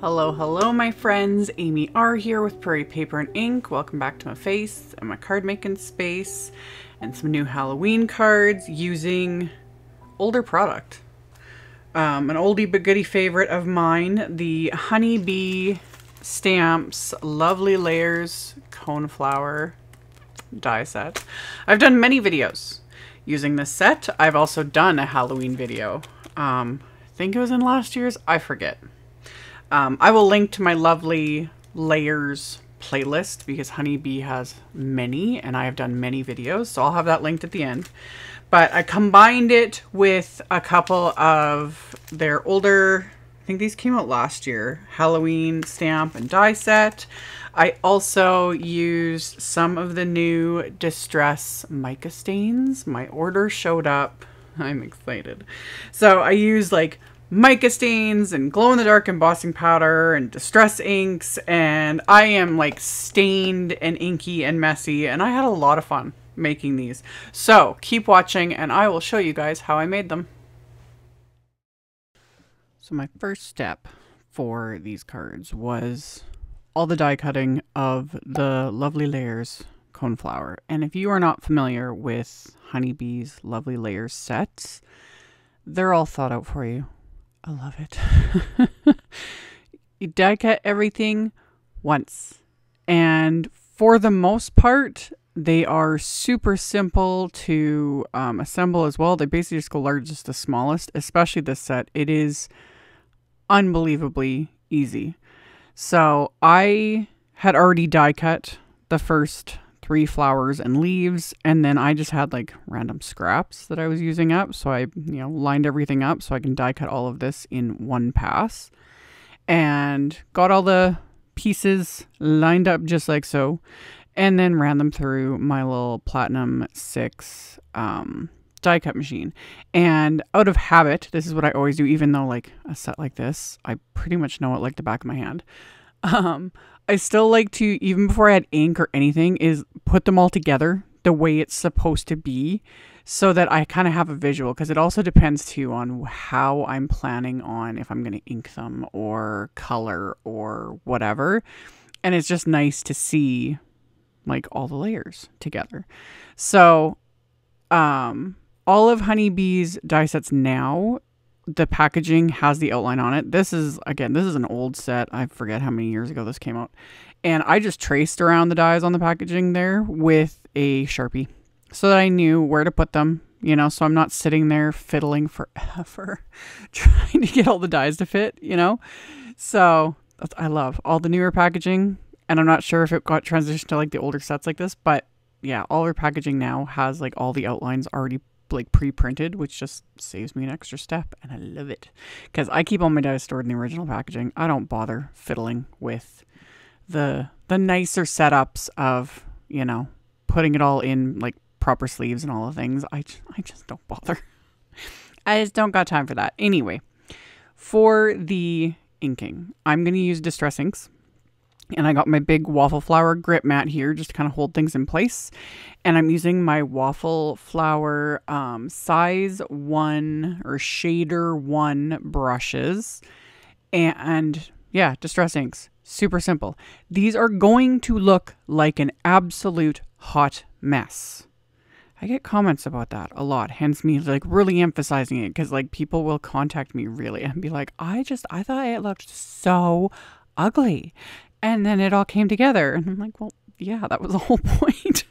Hello, hello, my friends. Amy R here with Prairie Paper and Ink. Welcome back to my face and my card making space and some new Halloween cards using older product. Um, an oldie but goodie favorite of mine, the Honeybee Stamps Lovely Layers Coneflower die set. I've done many videos using this set. I've also done a Halloween video. Um, I think it was in last year's, I forget. Um, I will link to my lovely layers playlist because Honeybee has many and I have done many videos, so I'll have that linked at the end. But I combined it with a couple of their older, I think these came out last year, Halloween stamp and die set. I also used some of the new Distress mica stains. My order showed up. I'm excited. So I used like mica stains and glow in the dark embossing powder and distress inks and I am like stained and inky and messy and I had a lot of fun making these. So keep watching and I will show you guys how I made them. So my first step for these cards was all the die cutting of the lovely layers coneflower. And if you are not familiar with Honeybee's lovely layers sets, they're all thought out for you. I love it. you die cut everything once. And for the most part, they are super simple to um, assemble as well. They basically just go largest to smallest, especially this set. It is unbelievably easy. So I had already die cut the first three flowers and leaves and then I just had like random scraps that I was using up. So I you know lined everything up so I can die cut all of this in one pass. And got all the pieces lined up just like so. And then ran them through my little platinum 6 um, die cut machine. And out of habit this is what I always do even though like a set like this I pretty much know it like the back of my hand. Um I still like to, even before I add ink or anything, is put them all together the way it's supposed to be so that I kind of have a visual because it also depends too on how I'm planning on if I'm going to ink them or color or whatever. And it's just nice to see like all the layers together. So, um, all of Honeybee's die sets now the packaging has the outline on it. This is again, this is an old set. I forget how many years ago this came out. And I just traced around the dies on the packaging there with a Sharpie so that I knew where to put them, you know, so I'm not sitting there fiddling forever trying to get all the dies to fit, you know. So, I love all the newer packaging and I'm not sure if it got transitioned to like the older sets like this, but yeah, all our packaging now has like all the outlines already like pre-printed, which just saves me an extra step, and I love it because I keep all my dies stored in the original packaging. I don't bother fiddling with the the nicer setups of you know putting it all in like proper sleeves and all the things. I I just don't bother. I just don't got time for that. Anyway, for the inking, I'm gonna use distress inks and I got my big waffle flower grip mat here just to kind of hold things in place. And I'm using my waffle flower um, size one or shader one brushes. And yeah, distress inks. Super simple. These are going to look like an absolute hot mess. I get comments about that a lot, hence me like really emphasizing it because like people will contact me really and be like, I just, I thought it looked so ugly. And then it all came together. And I'm like, well, yeah, that was the whole point.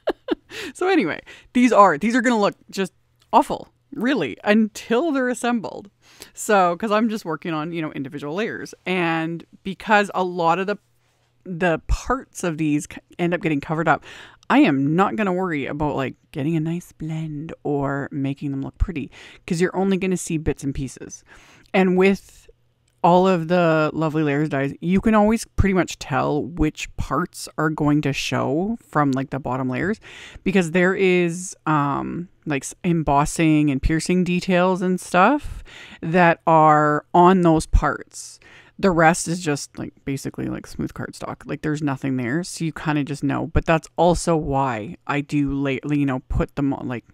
so anyway, these are these are going to look just awful, really, until they're assembled. So, cuz I'm just working on, you know, individual layers and because a lot of the the parts of these end up getting covered up, I am not going to worry about like getting a nice blend or making them look pretty because you're only going to see bits and pieces. And with all of the lovely layers dies, you can always pretty much tell which parts are going to show from like the bottom layers because there is um like embossing and piercing details and stuff that are on those parts. The rest is just like basically like smooth cardstock. Like there's nothing there, so you kind of just know. But that's also why I do lately, you know, put them on like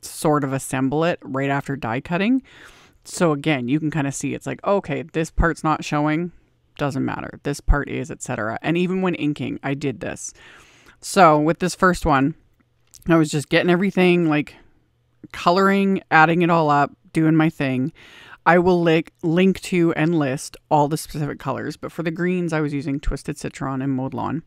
sort of assemble it right after die cutting so again, you can kind of see it's like, okay, this part's not showing doesn't matter. This part is, etc. And even when inking, I did this. So with this first one, I was just getting everything like coloring, adding it all up, doing my thing. I will link link to and list all the specific colors, but for the greens I was using Twisted Citron and Mowed Lawn,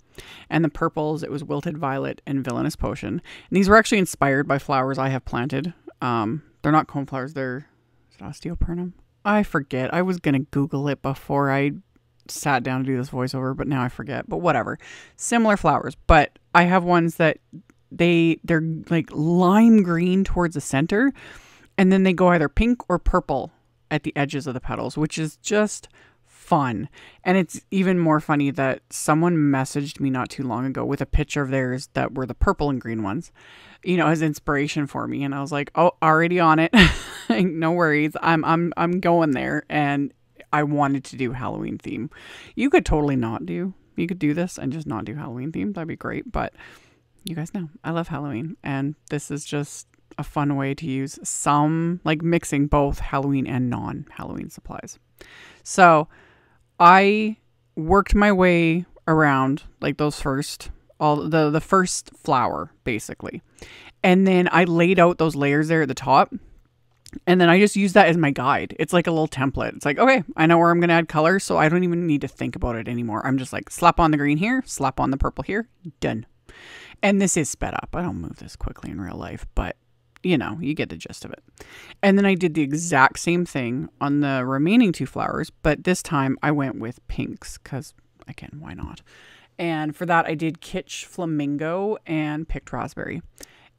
and the purples it was Wilted Violet and Villainous Potion. And these were actually inspired by flowers I have planted. Um, they're not cone flowers, they're it. I forget. I was gonna Google it before I sat down to do this voiceover, but now I forget. But whatever. Similar flowers, but I have ones that they they're like lime green towards the center, and then they go either pink or purple at the edges of the petals, which is just fun. And it's even more funny that someone messaged me not too long ago with a picture of theirs that were the purple and green ones, you know, as inspiration for me. And I was like, oh, already on it. no worries. I'm I'm I'm going there. And I wanted to do Halloween theme. You could totally not do. You could do this and just not do Halloween theme. That'd be great. But you guys know I love Halloween. And this is just a fun way to use some, like mixing both Halloween and non Halloween supplies. So I worked my way around like those first, all the, the first flower basically. And then I laid out those layers there at the top. And then I just use that as my guide. It's like a little template. It's like, okay, I know where I'm going to add color, so I don't even need to think about it anymore. I'm just like, slap on the green here, slap on the purple here, done. And this is sped up. I don't move this quickly in real life, but you know, you get the gist of it. And then I did the exact same thing on the remaining two flowers, but this time I went with pinks because, again, why not? And for that, I did Kitsch Flamingo and picked Raspberry.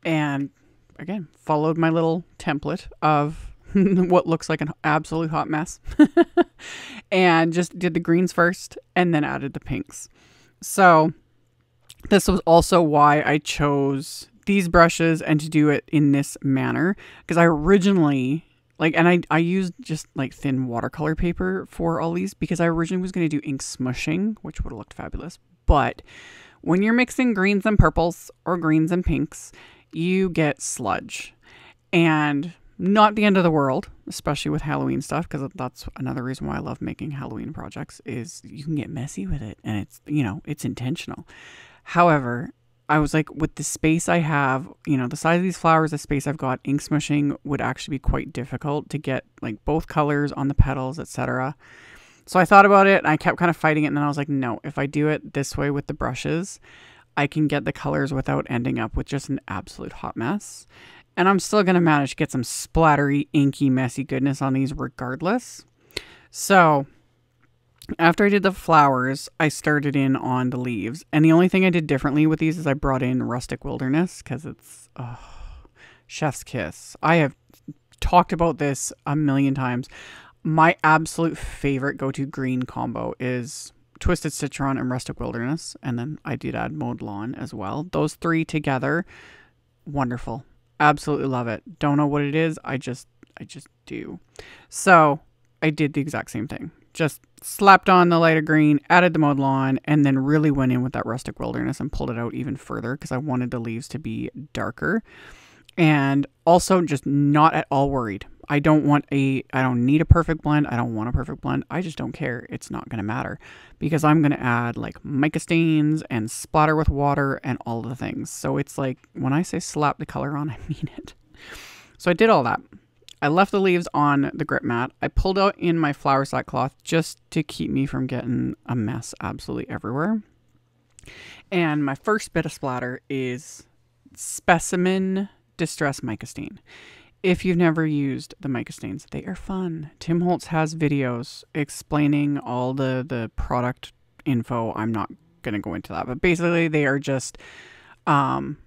And again, followed my little template of what looks like an absolute hot mess. and just did the greens first and then added the pinks. So, this was also why I chose these brushes and to do it in this manner. Because I originally like and I, I used just like thin watercolor paper for all these because I originally was going to do ink smushing which would have looked fabulous. But when you're mixing greens and purples or greens and pinks you get sludge. And not the end of the world especially with halloween stuff because that's another reason why i love making halloween projects is you can get messy with it and it's you know it's intentional. However I was like, with the space I have, you know, the size of these flowers, the space I've got, ink smushing would actually be quite difficult to get like both colors on the petals, etc. So I thought about it and I kept kind of fighting it. And then I was like, no, if I do it this way with the brushes, I can get the colors without ending up with just an absolute hot mess. And I'm still going to manage to get some splattery, inky, messy goodness on these regardless. So after I did the flowers, I started in on the leaves. And the only thing I did differently with these is I brought in Rustic Wilderness because it's oh, chef's kiss. I have talked about this a million times. My absolute favorite go to green combo is Twisted Citron and Rustic Wilderness. And then I did add Mowed Lawn as well. Those three together, wonderful. Absolutely love it. Don't know what it is. I just, I just do. So I did the exact same thing just slapped on the lighter green, added the mowed lawn, and then really went in with that rustic wilderness and pulled it out even further because I wanted the leaves to be darker. And also just not at all worried. I don't want a I don't need a perfect blend. I don't want a perfect blend. I just don't care. It's not going to matter because I'm going to add like mica stains and splatter with water and all the things. So it's like when I say slap the color on, I mean it. So I did all that. I left the leaves on the grip mat. I pulled out in my flour sack cloth just to keep me from getting a mess absolutely everywhere. And my first bit of splatter is Specimen Distress Mica Stain. If you've never used the mica stains, they are fun. Tim Holtz has videos explaining all the, the product info. I'm not going to go into that, but basically, they are just um,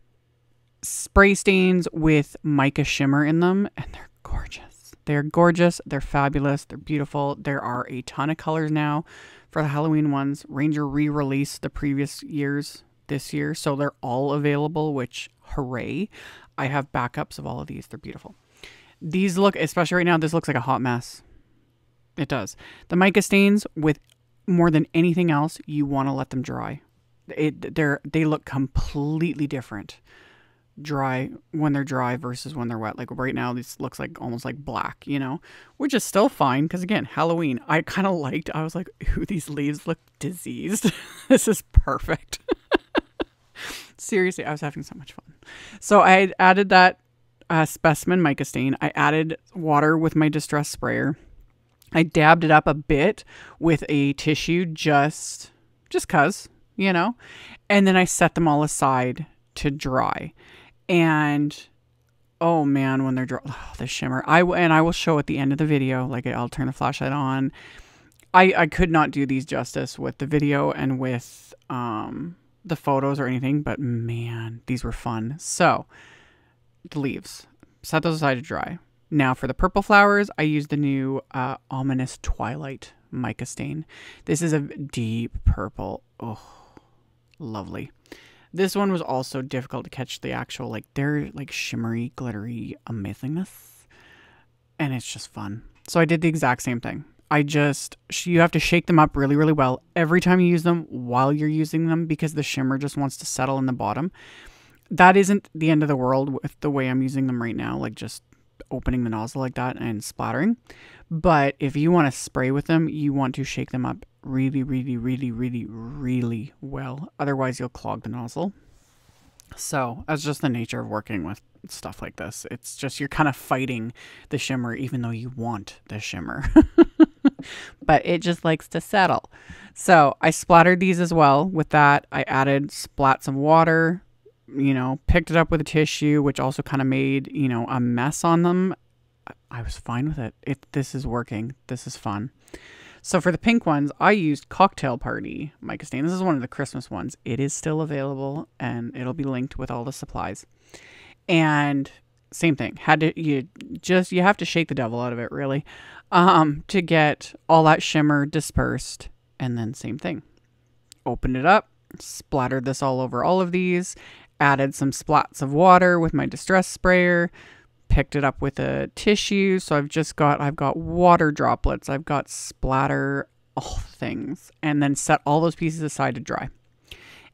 spray stains with mica shimmer in them, and they're gorgeous. They're gorgeous. They're fabulous. They're beautiful. There are a ton of colors now for the Halloween ones. Ranger re released the previous years this year, so they're all available, which hooray. I have backups of all of these. They're beautiful. These look, especially right now, this looks like a hot mess. It does. The mica stains, with more than anything else, you want to let them dry. It, they're, they look completely different dry when they're dry versus when they're wet. Like right now, this looks like almost like black, you know, which is still fine because again, Halloween. I kind of liked. I was like, ooh, these leaves look diseased. this is perfect. Seriously, I was having so much fun. So I added that uh, specimen mica stain. I added water with my distress sprayer. I dabbed it up a bit with a tissue just just cuz, you know. And then I set them all aside to dry. And oh man, when they're oh, the shimmer. I and I will show at the end of the video like I'll turn the flashlight on. I I could not do these justice with the video and with um the photos or anything, but man, these were fun. So, the leaves. Set those aside to dry. Now for the purple flowers, I use the new uh, Ominous Twilight mica stain. This is a deep purple. Oh, lovely. This one was also difficult to catch the actual, like, they're like shimmery, glittery amazingness. And it's just fun. So I did the exact same thing. I just, you have to shake them up really, really well every time you use them while you're using them because the shimmer just wants to settle in the bottom. That isn't the end of the world with the way I'm using them right now, like just opening the nozzle like that and splattering. But if you want to spray with them, you want to shake them up really, really, really, really, really well. Otherwise, you'll clog the nozzle. So that's just the nature of working with stuff like this. It's just you're kind of fighting the shimmer, even though you want the shimmer. but it just likes to settle. So I splattered these as well. With that, I added splats of water, you know, picked it up with a tissue, which also kind of made, you know, a mess on them. I was fine with it. It this is working. This is fun. So for the pink ones, I used Cocktail Party mica stain. This is one of the Christmas ones. It is still available and it'll be linked with all the supplies. And same thing. Had to you just you have to shake the devil out of it really um to get all that shimmer dispersed and then same thing. Opened it up, splattered this all over all of these, added some splats of water with my distress sprayer, picked it up with a tissue. So I've just got I've got water droplets, I've got splatter, all things, and then set all those pieces aside to dry.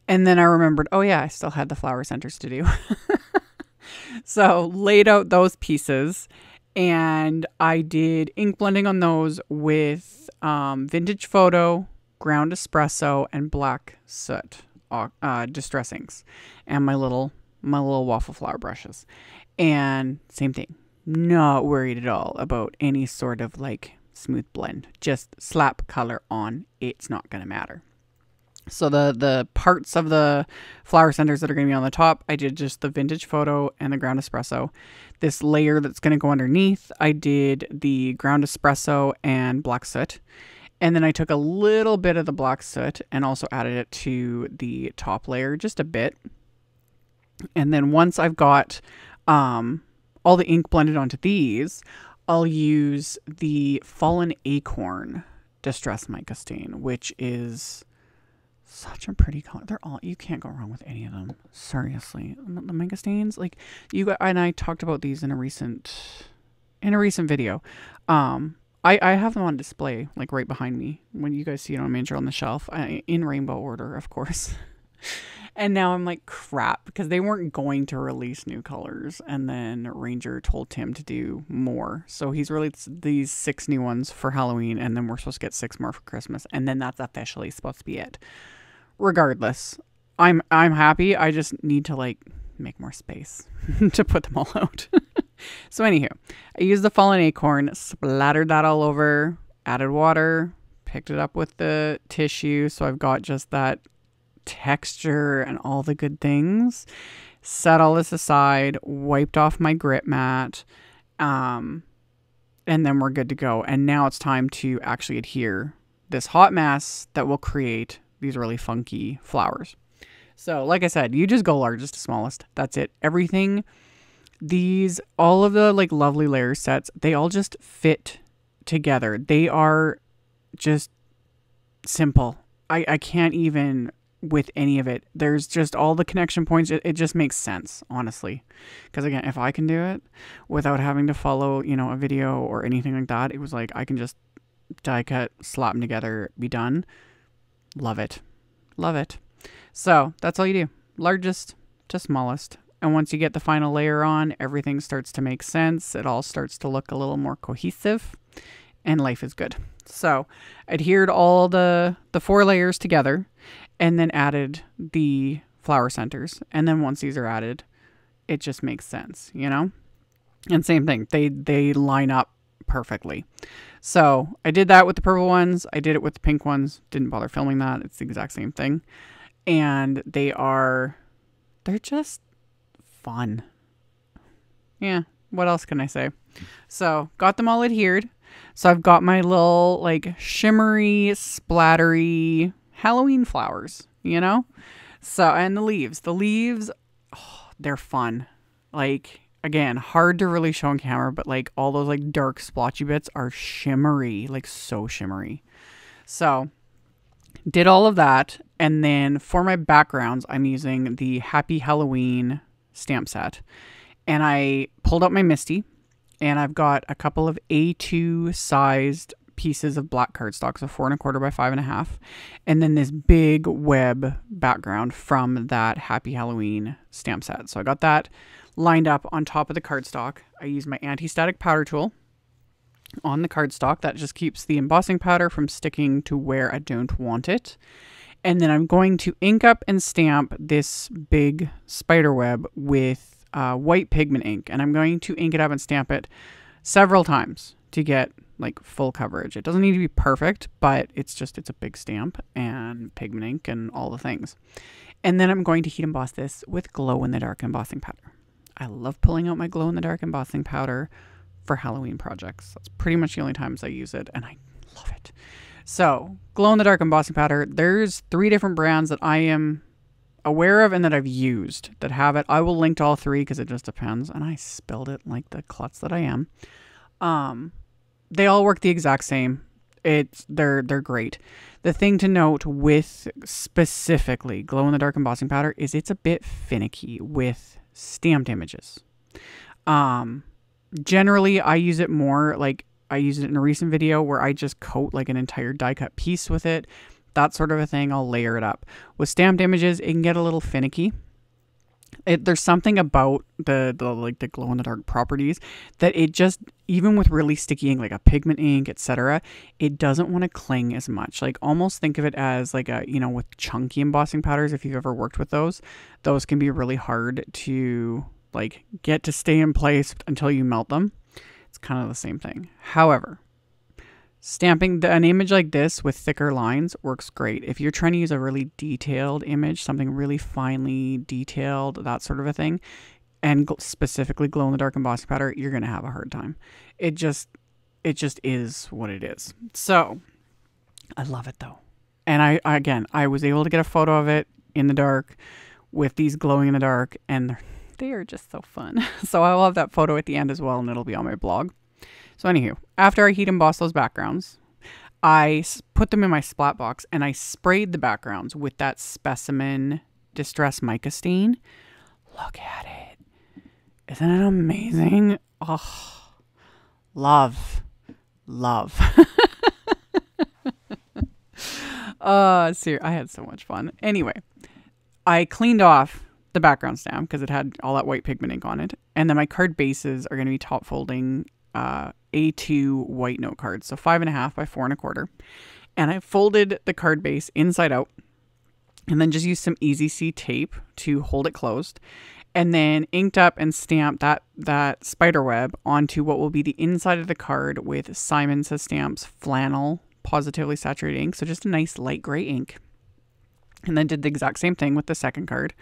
And then I remembered, oh yeah, I still had the flower centers to do. so laid out those pieces and I did ink blending on those with um, vintage photo, ground espresso, and black soot uh, distress inks, and my little my little waffle flower brushes. And same thing, not worried at all about any sort of like smooth blend. Just slap color on, it's not going to matter. So the the parts of the flower centers that are going to be on the top, I did just the vintage photo and the ground espresso. This layer that's going to go underneath, I did the ground espresso and black soot. And then I took a little bit of the black soot and also added it to the top layer, just a bit. And then once I've got um, all the ink blended onto these, I'll use the Fallen Acorn Distress Mica Stain, which is such a pretty color. They're all you can't go wrong with any of them. Seriously, the mica stains, like you and I talked about these in a recent in a recent video. Um, I I have them on display, like right behind me. When you guys see it on Manger on the shelf, I, in rainbow order, of course. And now I'm like, crap, because they weren't going to release new colors. And then Ranger told Tim to do more. So he's released these six new ones for Halloween, and then we're supposed to get six more for Christmas. And then that's officially supposed to be it. Regardless, I'm I'm happy. I just need to like make more space to put them all out. so anywho, I used the fallen acorn, splattered that all over, added water, picked it up with the tissue. So I've got just that texture and all the good things. Set all this aside, wiped off my grip mat, um, and then we're good to go. And now it's time to actually adhere this hot mass that will create these really funky flowers. So, like I said, you just go largest to smallest. That's it. Everything, these, all of the like lovely layer sets, they all just fit together. They are just simple. I, I can't even with any of it. There's just all the connection points. It, it just makes sense, honestly. Because again, if I can do it without having to follow, you know, a video or anything like that, it was like I can just die cut, slap them together, be done. Love it. Love it. So that's all you do. Largest to smallest. And once you get the final layer on, everything starts to make sense. It all starts to look a little more cohesive and life is good. So adhered all the, the four layers together and then added the flower centers. And then once these are added, it just makes sense, you know? And same thing, they they line up perfectly. So I did that with the purple ones. I did it with the pink ones. Didn't bother filming that. It's the exact same thing. And they are, they're just fun. Yeah. What else can I say? So got them all adhered. So I've got my little like shimmery, splattery Halloween flowers, you know? So, and the leaves. The leaves, oh, they're fun. Like, again, hard to really show on camera, but like all those like dark splotchy bits are shimmery, like so shimmery. So, did all of that. And then for my backgrounds, I'm using the Happy Halloween stamp set. And I pulled out my MISTI and I've got a couple of A2 sized pieces of black cardstock, so four and a quarter by five and a half, and then this big web background from that Happy Halloween stamp set. So I got that lined up on top of the cardstock. I use my anti-static powder tool on the cardstock. That just keeps the embossing powder from sticking to where I don't want it. And then I'm going to ink up and stamp this big spider web with uh, white pigment ink. And I'm going to ink it up and stamp it several times to get like full coverage. It doesn't need to be perfect, but it's just it's a big stamp and pigment ink and all the things. And then I'm going to heat emboss this with glow in the dark embossing powder. I love pulling out my glow in the dark embossing powder for Halloween projects. That's pretty much the only times I use it and I love it. So, glow in the dark embossing powder, there's three different brands that I am aware of and that I've used that have it. I will link to all three because it just depends. And I spilled it like the klutz that I am. Um, they all work the exact same. It's they're they're great. The thing to note with specifically glow in the dark embossing powder is it's a bit finicky with stamped images. Um, generally, I use it more like I used it in a recent video where I just coat like an entire die cut piece with it. That sort of a thing. I'll layer it up. With stamped images, it can get a little finicky it, there's something about the, the like the glow in the dark properties that it just even with really sticky ink like a pigment ink etc it doesn't want to cling as much like almost think of it as like a you know with chunky embossing powders if you've ever worked with those those can be really hard to like get to stay in place until you melt them kind of the same thing however Stamping the, an image like this with thicker lines works great. If you're trying to use a really detailed image, something really finely detailed, that sort of a thing, and gl- specifically glow in the dark embossing powder, you're going to have a hard time. It just it just is what it is. So, I love it though. And I again, I was able to get a photo of it in the dark with these glowing in the dark and they are just so fun. So I will have that photo at the end as well and it'll be on my blog. So, anywho, after I heat emboss those backgrounds, I put them in my splat box and I sprayed the backgrounds with that specimen distress mica stain. Look at it. Isn't it amazing? Oh, love, love. uh, see, I had so much fun. Anyway, I cleaned off the background stamp because it had all that white pigment ink on it. And then my card bases are going to be top folding uh, A2 white note cards, so five and a half by four and a quarter. And I folded the card base inside out and then just used some Easy C tape to hold it closed. And then inked up and stamped that, that spider web onto what will be the inside of the card with Simon Says Stamps flannel positively saturated ink. So just a nice light gray ink. And then did the exact same thing with the second card.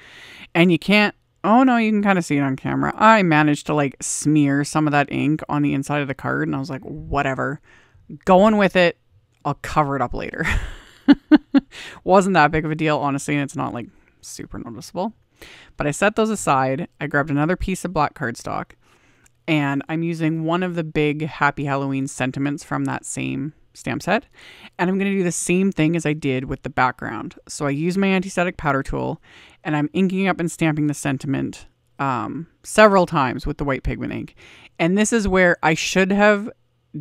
And you can't Oh no, you can kind of see it on camera. I managed to like smear some of that ink on the inside of the card and I was like, whatever. Going with it. I'll cover it up later. Wasn't that big of a deal, honestly, and it's not like super noticeable. But I set those aside. I grabbed another piece of black cardstock and I'm using one of the big Happy Halloween sentiments from that same stamp set. And I'm going to do the same thing as I did with the background. So I use my anti-static powder tool and I'm inking up and stamping the sentiment um, several times with the white pigment ink. And this is where I should have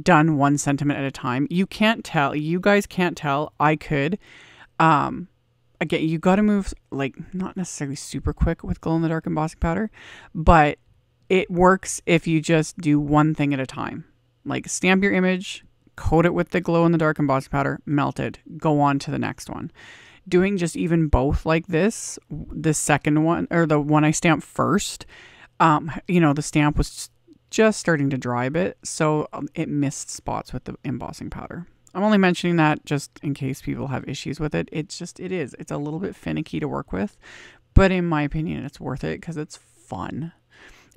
done one sentiment at a time. You can't tell. You guys can't tell. I could. Um, again, you got to move like not necessarily super quick with glow in the dark embossing powder, but it works if you just do one thing at a time. Like stamp your image, coat it with the glow in the dark embossing powder, melt it, go on to the next one. Doing just even both like this, the second one or the one I stamped first, um, you know, the stamp was just starting to dry a bit, so um, it missed spots with the embossing powder. I'm only mentioning that just in case people have issues with it. It's just, it is. It's a little bit finicky to work with, but in my opinion, it's worth it because it's fun.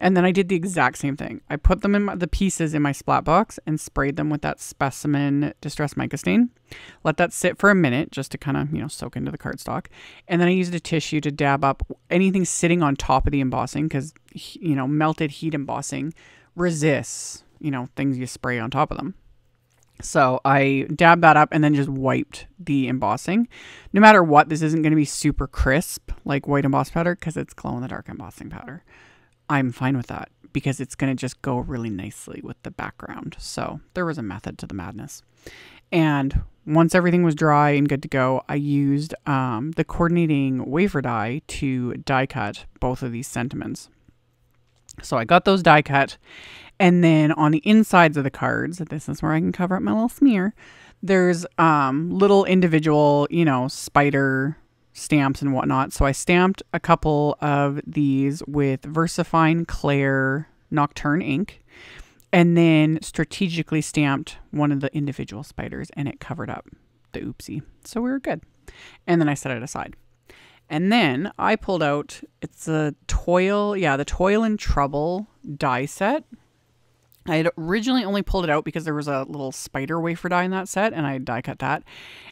And then I did the exact same thing. I put them in my, the pieces in my splat box and sprayed them with that specimen distress mica stain. Let that sit for a minute just to kind of, you know, soak into the cardstock. And then I used a tissue to dab up anything sitting on top of the embossing because, you know, melted heat embossing resists, you know, things you spray on top of them. So I dabbed that up and then just wiped the embossing. No matter what, this isn't going to be super crisp like white emboss powder because it's glow in the dark embossing powder. I'm fine with that because it's going to just go really nicely with the background. So there was a method to the madness. And once everything was dry and good to go, I used um, the coordinating wafer die to die cut both of these sentiments. So I got those die cut. And then on the insides of the cards, this is where I can cover up my little smear. There's um, little individual, you know, spider stamps and whatnot. So I stamped a couple of these with VersaFine Clair Nocturne ink and then strategically stamped one of the individual spiders and it covered up the oopsie. So we were good. And then I set it aside. And then I pulled out, it's a Toil, yeah, the Toil and Trouble die set. I had originally only pulled it out because there was a little spider wafer die in that set and I die cut that.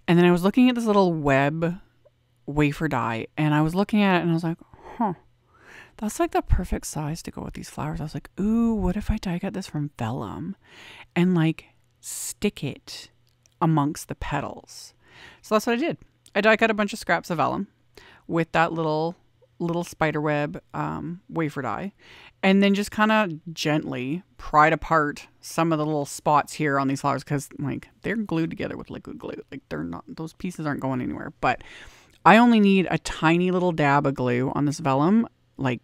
And then I was looking at this little web wafer die and I was looking at it and I was like, huh, that's like the perfect size to go with these flowers. I was like, ooh, what if I die cut this from vellum and like stick it amongst the petals? So that's what I did. I die cut a bunch of scraps of vellum with that little little spiderweb um, wafer die and then just kind of gently pried apart some of the little spots here on these flowers because like they're glued together with liquid glue like they're not those pieces aren't going anywhere but I only need a tiny little dab of glue on this vellum. Like,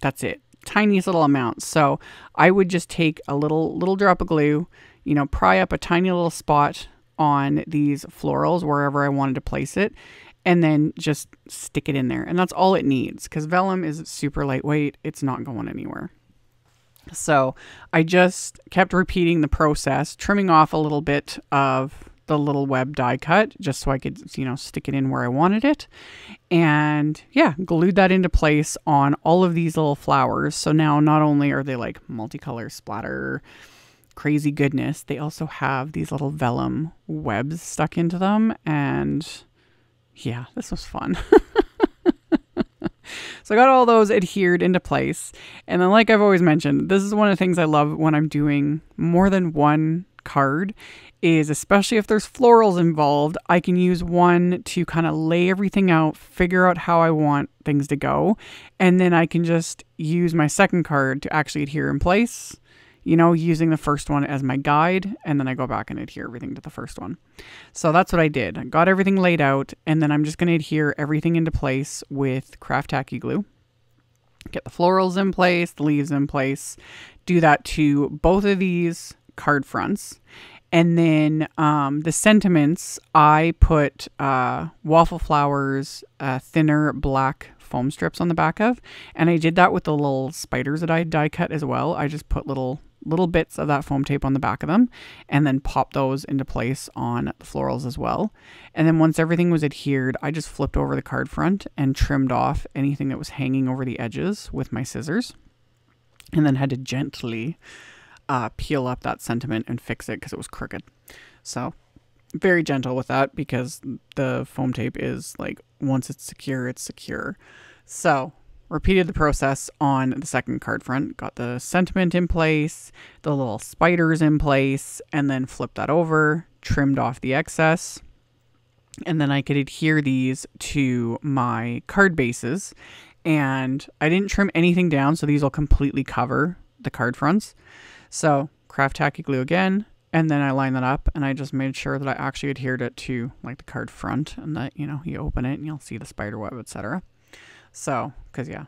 that's it. Tiniest little amount. So I would just take a little little drop of glue, you know, pry up a tiny little spot on these florals wherever I wanted to place it, and then just stick it in there. And that's all it needs because vellum is super lightweight. It's not going anywhere. So I just kept repeating the process, trimming off a little bit of the little web die cut just so I could, you know, stick it in where I wanted it. And yeah, glued that into place on all of these little flowers. So now not only are they like multicolor splatter crazy goodness, they also have these little vellum webs stuck into them. And yeah, this was fun. So I got all those adhered into place. And then, like I've always mentioned, this is one of the things I love when I'm doing more than one card is especially if there's florals involved, I can use one to kind of lay everything out, figure out how I want things to go, and then I can just use my second card to actually adhere in place, you know, using the first one as my guide, and then I go back and adhere everything to the first one. So that's what I did. I got everything laid out, and then I'm just going to adhere everything into place with craft tacky glue. Get the florals in place, the leaves in place. Do that to both of these card fronts and then um, the sentiments, I put uh, waffle flowers, uh, thinner black foam strips on the back of, and I did that with the little spiders that I die cut as well. I just put little little bits of that foam tape on the back of them, and then pop those into place on the florals as well. And then once everything was adhered, I just flipped over the card front and trimmed off anything that was hanging over the edges with my scissors, and then had to gently uh, peel up that sentiment and fix it because it was crooked. So very gentle with that because the foam tape is like once it's secure, it's secure. So repeated the process on the second card front, got the sentiment in place, the little spiders in place, and then flipped that over, trimmed off the excess. And then I could adhere these to my card bases. And I didn't trim anything down, so these will completely cover the card fronts. So craft tacky glue again, and then I line that up and I just made sure that I actually adhered it to like the card front and that, you know, you open it and you'll see the spider web, etc. So, because yeah,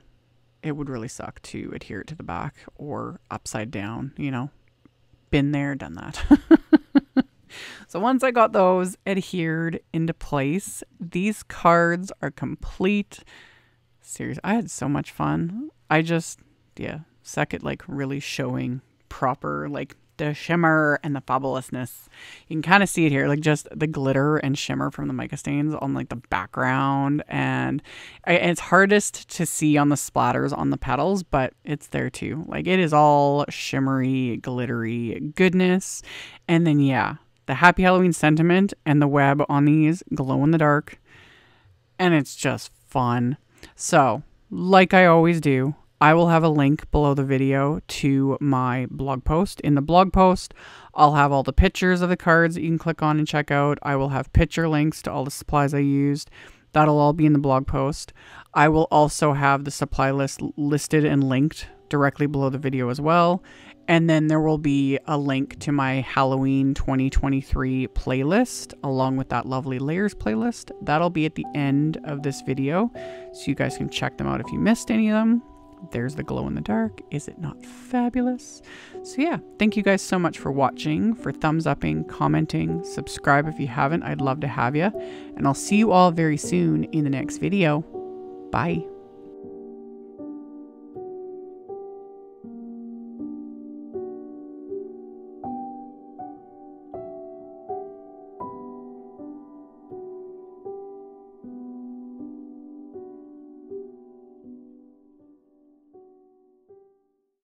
it would really suck to adhere it to the back or upside down, you know. Been there, done that. so once I got those adhered into place, these cards are complete. Seriously, I had so much fun. I just, yeah, second like really showing proper like the shimmer and the fabulousness. You can kind of see it here, like just the glitter and shimmer from the mica stains on like the background. And it's hardest to see on the splatters on the petals, but it's there too. Like it is all shimmery, glittery goodness. And then, yeah, the happy Halloween sentiment and the web on these glow in the dark. And it's just fun. So, like I always do, I will have a link below the video to my blog post. In the blog post, I'll have all the pictures of the cards that you can click on and check out. I will have picture links to all the supplies I used. That'll all be in the blog post. I will also have the supply list listed and linked directly below the video as well. And then there will be a link to my Halloween 2023 playlist along with that lovely layers playlist. That'll be at the end of this video so you guys can check them out if you missed any of them. There's the glow in the dark. Is it not fabulous? So, yeah, thank you guys so much for watching, for thumbs upping, commenting, subscribe if you haven't. I'd love to have you. And I'll see you all very soon in the next video. Bye.